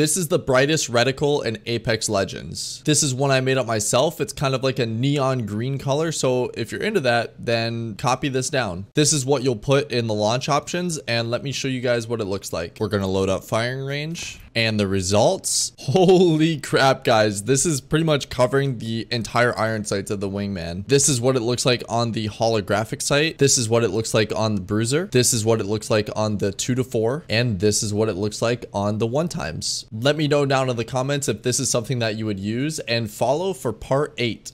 This is the brightest reticle in Apex Legends. This is one I made up myself. It's kind of like a neon green color. So if you're into that, then copy this down. This is what you'll put in the launch options. And let me show you guys what it looks like. We're going to load up firing range and the results? Holy crap guys. This is pretty much covering the entire iron sights of the wingman. This is what it looks like on the holographic sight. This is what it looks like on the bruiser. This is what it looks like on the two to four. And this is what it looks like on the one times. Let me know down in the comments if this is something that you would use. And follow for part eight